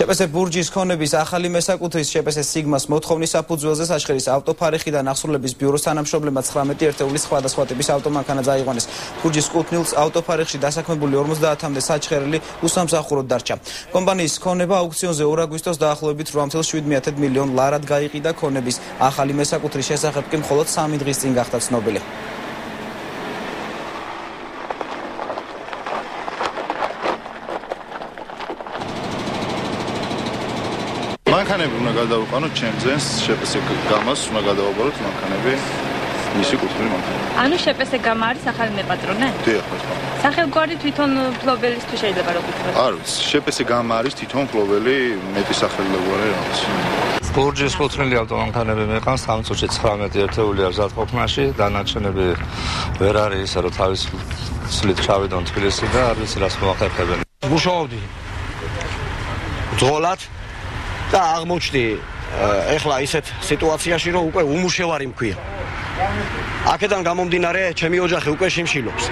შეპესე ბურჯის ქონების ახალი მესაკუთრის შეპესე სიგმას მოთხოვნის საფუძველზე საშხერის ავტოფარეხიდან ახსრულების ბიუროს თანამშრომლებმა 19 ერთეულის სხვადასხვა ტიპის ავტომანქანა წაიყვანეს. ბურჯის კუთნილს ავტოფარეხში დასაქმებული 50-მდე საჩხერილი უსამსახუროდ დარჩა. კომპანიის ქონება აუქციონზე 2 აგვისტოს დაახლოებით 8.7 მილიონ ლარად გაიყიდა ქონების ახალი მესაკუთრის შესახებ კი მხოლოდ 3 დღის წინ გახდა ცნობილი. მანქანები უნდა გადავიყვანოთ ჩემზენს, შეპესე გამას უნდა გადავაბაროთ მანქანები. ისი კუთვნილი მანქანა. ანუ შეპესე გამა არის ახალი მეპატრონე? დიახ, ხო. სახელგვარი თვითონ ფლობელისთვის შეიძლება რა ვთქვათ? არ ვიცი, შეპესე გამა არის თვითონ ფლობელი მეტი სახელგვარი რაღაც. ბურჯის კუთვნილი ავტომანქანები მეყანს 3 წუთში 19 ერთეული აზატყოფნაში, დანარჩენები ვერ არის ისე რომ თავის სლით ჩავიდონ თბილისი და არ ვიცი რას მოახერხებენ. მუშაობდი. ძოლად და აღმოჩნდი ეხლა ისეთ სიტუაციაში რომ უკვე უმუშევარი მქვია. აქედან გამომდინარე ჩემი ოჯახი უკვე შიმშილობს.